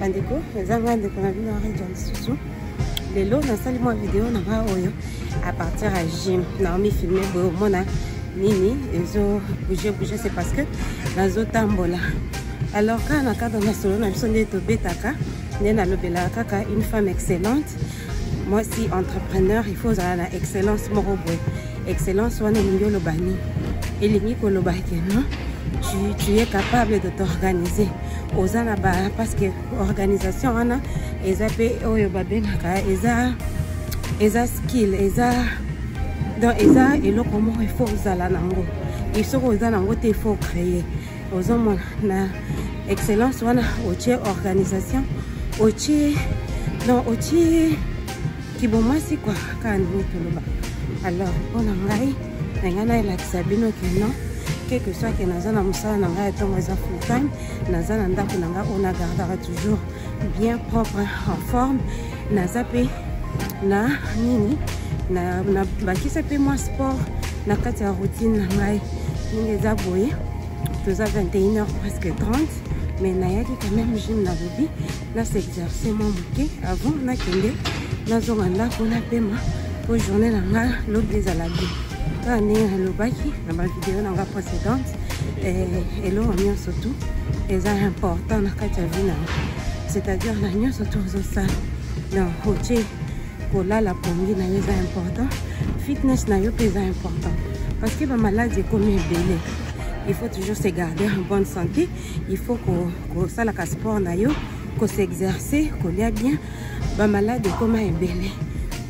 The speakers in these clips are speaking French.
bandeko eza ngai ndeko na bino aredia lisusu lelo nasali mwa video na ngai oyo à partir ya gym. Naomifilme boye omona nini ezo bouge c'est parce que nazotambola alors kaka na cadre na solo na biso nde tobetaka nde nalobelaka kaka une femme excellente. Moi si entrepreneur il faut ozala na excellence moko boye excellence wana elingi oloba nini? Elingi koloba ke non tu, tu es capable de t'organiser. Oza na parce que organisation wana eza mpe oyo babengaka eza eza skill eza donc eza eloko moko ifo ozala nango soki oza nango te ifo créer. Ozomona na excellence wana otie organisation otie donc otie kibomwasi kua kaka ndenge toloba. Alors mpona ngai na ngai nayelakisa bino keno que que soit ke naza na mosala na ngai ntongo eza full time naza na ndako na ngai oyo nagardaka toujours bien propre en forme. Naza mpe na nini? Bakisa mpe mwa sport na kati ya routine na ngai. Ndenge eza boye toza 21 heures presque 30 mais nayaki quand même gym nalobi nasexerce mwa moke. Avant nakende nazonga ndako napema mpo journée na ngai lobi ezala bien kaka ndenge nalobaki na bavideo na ngai précédente eloko nyonso tu eza important na kati ya vie nga c'est-à-dire na nyonso tu ozosala donc otie kolala pongi na yo eza important. Fitness na yo mpe eza important. Parce que bamaladi ekomi ebele il faut toujours se garder en bonne santé. Il faut kosalaka sport na yo koseexerce kolia bien bamaladi ekoma ebele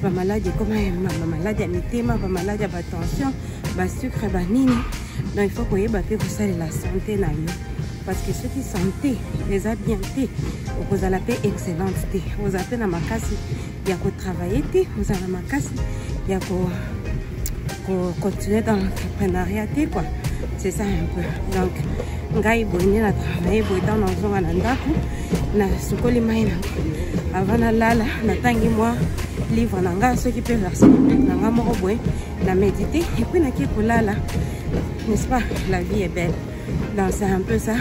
bamaladi ekoma bamaladi ya mitema bamaladi ya batension basucre banini donc il faut koyeba mpe kosalela santé na yo. Parce que soki santé eza bien te okozala mpe excellente te. Ozala mpe na makasi ya kotravaille te. Ozala na makasi ya continuer dans l'entrepreneuriat te quoi. C'est ça un peu. Donc ngai boye nde na travaille boye ntango nazonga na ndako nasukoli mai na avant nalala natangi mwa livre na ngai soki mpe verset biblique na ngai moko boye na médite epuis naki kolala n'est-ce pas? La vie est belle. Donc c'est un peu ça.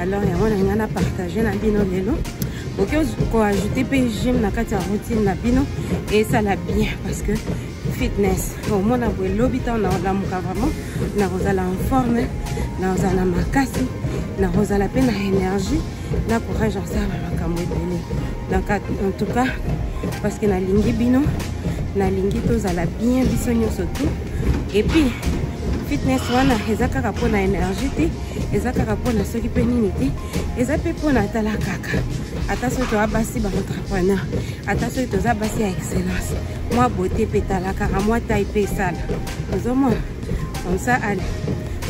Alors yango na ngai na partage na bino lelo. Oki koajoute mpe gym na kati ya routine na bino. Esala bien parce que fitness omona boye lobi ntango naolamuka vraiment. Nakozala en forme nakozala na makasi nakozala mpe na énergie na courage asala makambo ebele en tout cas parce que nalingi bino nalingi tozala bien biso nyonso tu. Et puis fitness wana eza kaka mpona énergie te eza kaka mpona soki mpe nini te eza mpe mpona atala kaka. Ata soki toza basi baentrepreneur ata soki toza basi ya excellence mwa bote mpe tala kaka mwa tai mpe esala ozomona ça ale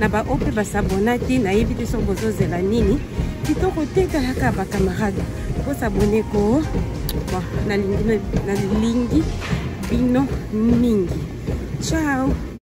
na baoyo mpe basabona te nayebi te soki bozozela nini. Kitoko te talaka bakamarade mpo sabone ko bon nalingi bino mingi. Ciao